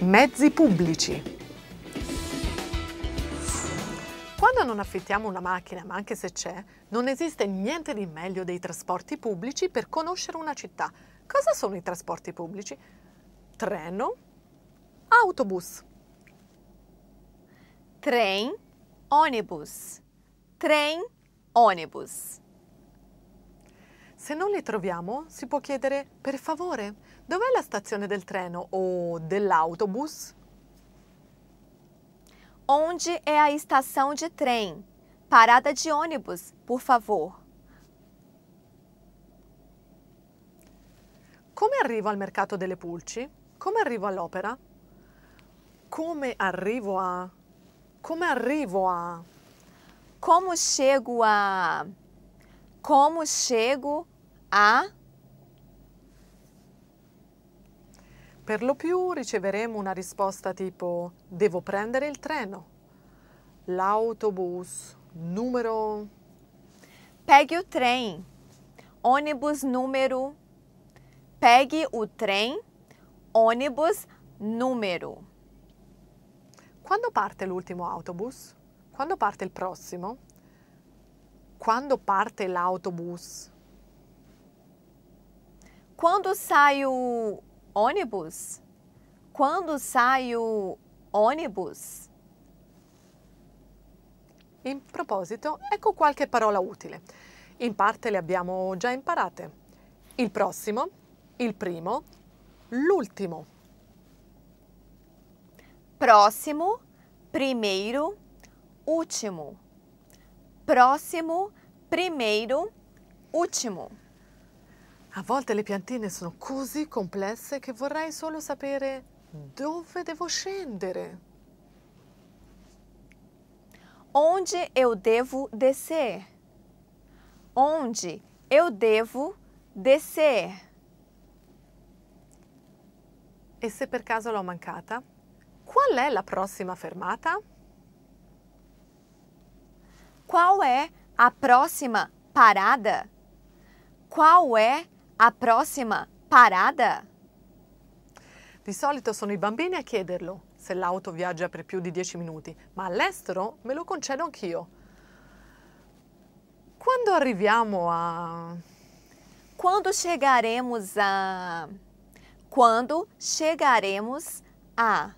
Mezzi pubblici. Quando non affittiamo una macchina, ma anche se c'è, non esiste niente di meglio dei trasporti pubblici per conoscere una città. Cosa sono i trasporti pubblici? Treno, autobus. Trem, ônibus. Trem, ônibus. Se non li troviamo, si può chiedere per favore, dov'è la stazione del treno o dell'autobus? Onde é a estação de trem? Parada de ônibus, por favor. Come arrivo al mercato delle pulci? Come arrivo all'opera? Come arrivo a... Come arrivo a... Como chego a. Como chego a. Per lo più riceveremo una risposta tipo devo prendere il treno, l'autobus, numero... Pegue o trem. Ônibus número. Pegue o trem. Ônibus número. Quando parte l'ultimo autobus? Quando parte il prossimo? Quando parte l'autobus? Quando sai o ônibus? Quando sai o ônibus? In proposito, ecco qualche parola utile. In parte le abbiamo già imparate. Il prossimo, il primo, l'ultimo. Próximo, primeiro, último. Próximo, primeiro, último. A volte le piantine sono così complesse che vorrei solo sapere dove devo scendere. Onde eu devo descer? Onde eu devo descer? E se per caso l'ho mancata, qual è la prossima fermata? Qual é a próxima parada? Qual é a próxima parada? Di solito sono i bambini a chiederlo se l'auto viaggia per più di 10 minuti, ma all'estero me lo concedo anch'io. Quando arriviamo a... Quando chegaremos a. Quando chegaremos a.